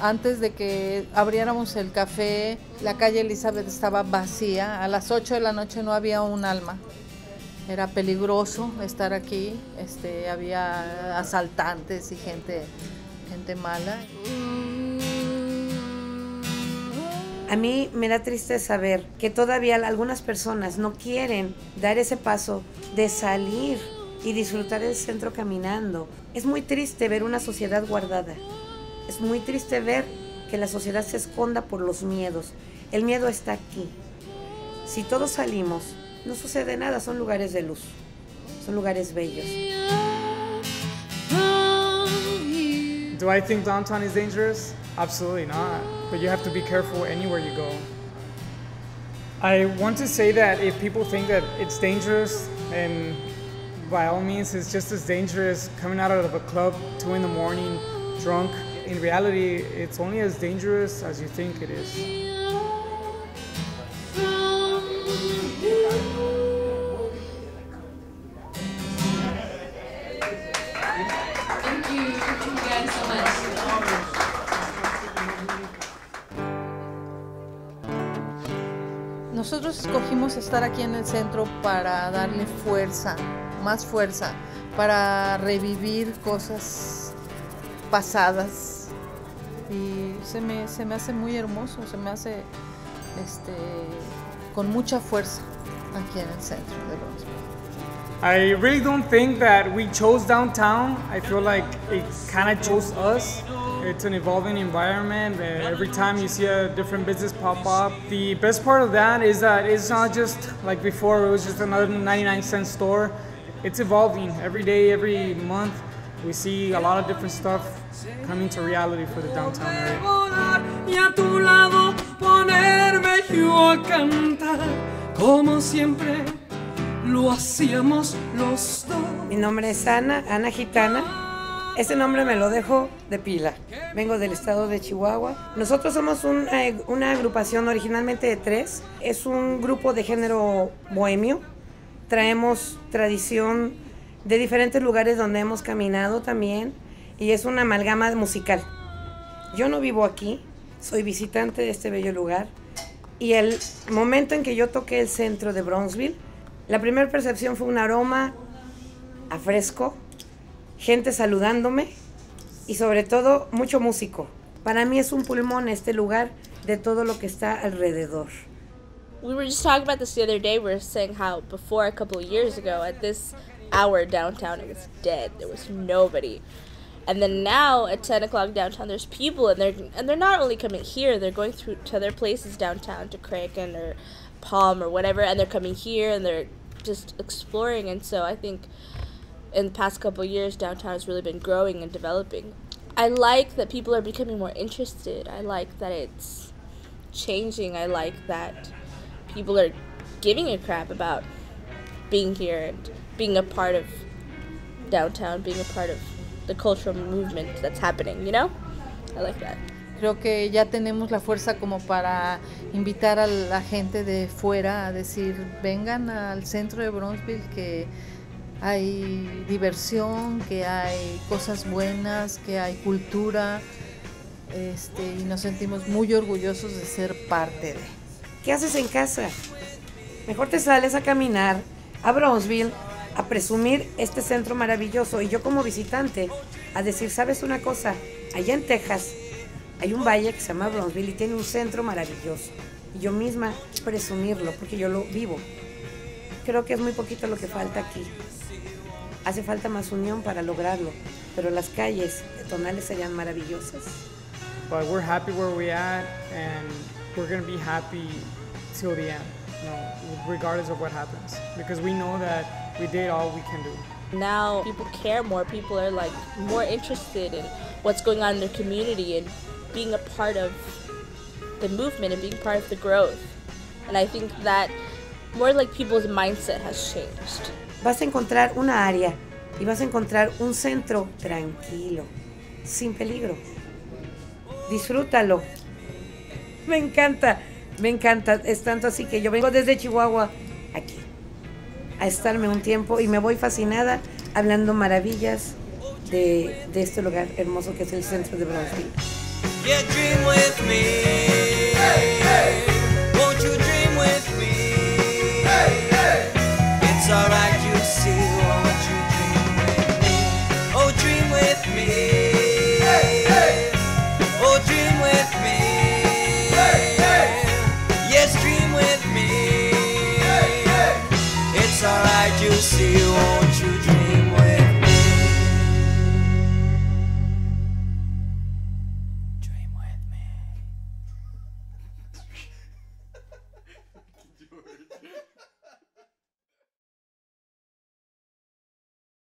Antes de que abriéramos el café, la calle Elizabeth estaba vacía. A las 8 de la noche no había un alma. Era peligroso estar aquí. Este, había asaltantes y gente, gente mala. A mí me da triste saber que todavía algunas personas no quieren dar ese paso de salir y disfrutar el centro caminando. Es muy triste ver una sociedad guardada. Es muy triste ver que la sociedad se esconda por los miedos. El miedo está aquí. Si todos salimos, no sucede nada, son lugares de luz, son lugares bellos. Do I think downtown is dangerous? Absolutely not. But you have to be careful anywhere you go. I want to say that if people think that it's dangerous, and by all means, it's just as dangerous coming out of a club two in the morning, drunk. In reality, it's only as dangerous as you think it is. Nosotros escogimos estar aquí en el centro para darle fuerza, más fuerza, para revivir cosas pasadas. Y se me, se me hace muy hermoso, se me hace este, con mucha fuerza aquí en el centro de Bronzeville. I really don't think that we chose downtown. I feel like it kind of chose us. It's an evolving environment. Every time you see a different business pop up, the best part of that is that it's not just like before, it was just another 99 cent store. It's evolving every day, every month. We see a lot of different stuff coming to reality for the downtown area. lo hacíamos los dos. Mi nombre es Ana, Ana Gitana. Este nombre me lo dejo de pila. Vengo del estado de Chihuahua. Nosotros somos eh, una agrupación originalmente de tres. Es un grupo de género bohemio. Traemos tradición de diferentes lugares donde hemos caminado también. Y es una amalgama musical. Yo no vivo aquí, soy visitante de este bello lugar. Y el momento en que yo toqué el centro de Bronzeville, la primera percepción fue un aroma a fresco, gente saludándome y sobre todo mucho músico. Para mí es un pulmón este lugar de todo lo que está alrededor. We were just talking about this the other day. We were saying how before a couple of years ago at this hour downtown it was dead. There was nobody. And then now at 10 o'clock downtown there's people and they're and they're not only coming here, they're going through to other places downtown to Kraken or Palm or whatever and they're coming here and they're just exploring and so I think in the past couple years, downtown has really been growing and developing. I like that people are becoming more interested. I like that it's changing. I like that people are giving a crap about being here and being a part of downtown, being a part of the cultural movement that's happening, you know? I like that. Creo que ya tenemos la fuerza como para invitar a la gente de fuera a decir, vengan al centro de Bronzeville que hay diversión, que hay cosas buenas, que hay cultura este, y nos sentimos muy orgullosos de ser parte de. ¿Qué haces en casa? Mejor te sales a caminar a Bronzeville, a presumir este centro maravilloso y yo como visitante a decir, ¿sabes una cosa? Allá en Texas hay un valle que se llama Bronzeville y tiene un centro maravilloso. Y yo misma presumirlo porque yo lo vivo. Creo que es muy poquito lo que falta aquí. Hace falta más unión para lograrlo, pero las calles tonales serían maravillosas. But we're happy where we at and we're going to be happy till the end, you know, regardless of what happens because we know that we did all we can do. Now people care more, people are like more interested in what's going on in their community and being a part of the movement and being part of the growth. And I think that more like people's mindset has changed. vas a encontrar una área y vas a encontrar un centro tranquilo, sin peligro. Disfrútalo. Me encanta, Me encanta, es tanto así que yo vengo desde Chihuahua aquí a estarme un tiempo y me voy fascinada hablando maravillas de, de este lugar hermoso que es el centro de Brownsville.